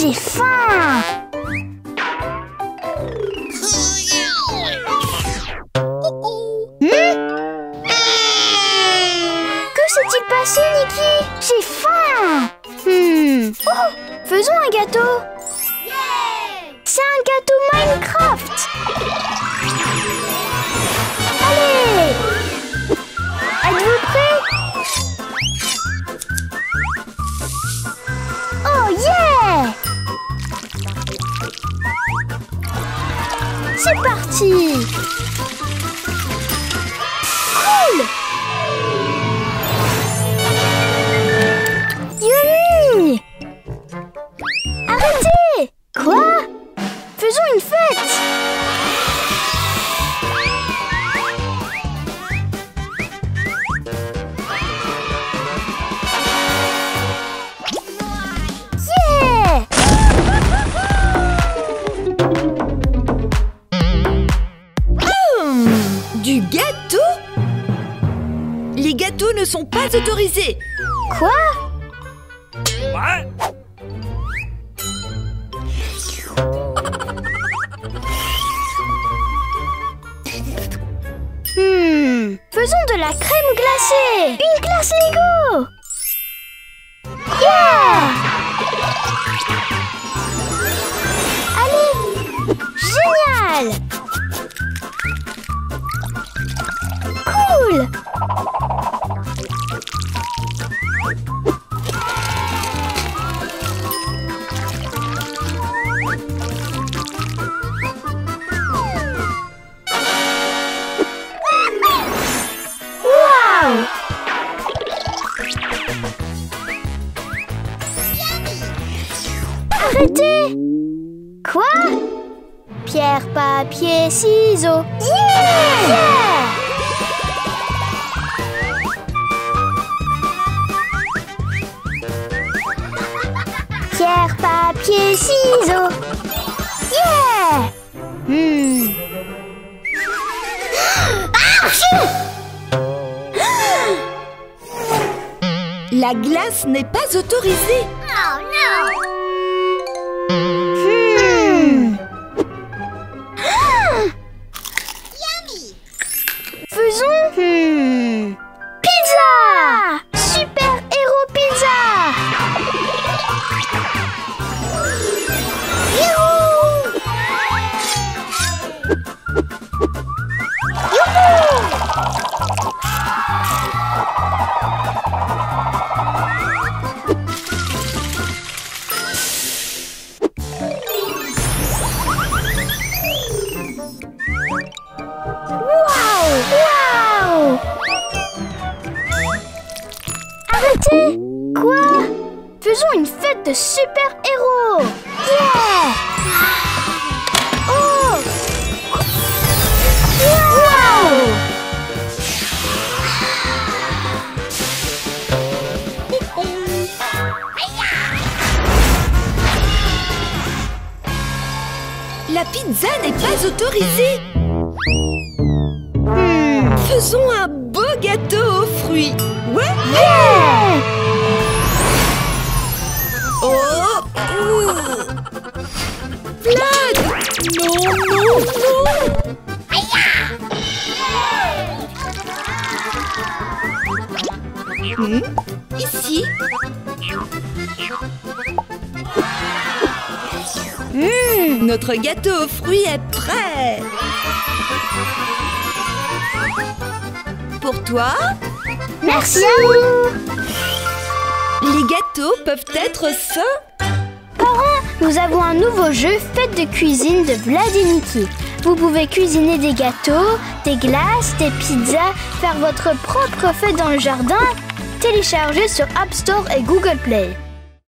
j'ai faim? Hmm? Que s'est-il passé, Nikki? J'ai faim. Hmm. Oh, faisons un gâteau. C'est un gâteau Minecraft. C'est parti. Cool Les gâteaux ne sont pas autorisés. Quoi? Hmm, faisons de la crème glacée. Une glace Lego Yeah. Allez. Génial Arrêtez Quoi? Pierre, papier, ciseaux. Yeah, Pierre, papier, ciseaux. Yeah Hmm. La glace n'est pas autorisée. Hmm. Faisons Quoi? Faisons une fête de super-héros Oh La pizza n'est pas autorisée. Hmm. Faisons un beau gâteau aux fruits. Hmm, Ici. Hmm. Notre gâteau aux fruits est prêt. Pour toi, Merci. Les gâteaux peuvent être sains nous avons un nouveau jeu Fête de cuisine de Vlad. Vous pouvez cuisiner des gâteaux, des glaces, des pizzas, faire votre propre fête dans le jardin. Téléchargez sur App Store et Google Play.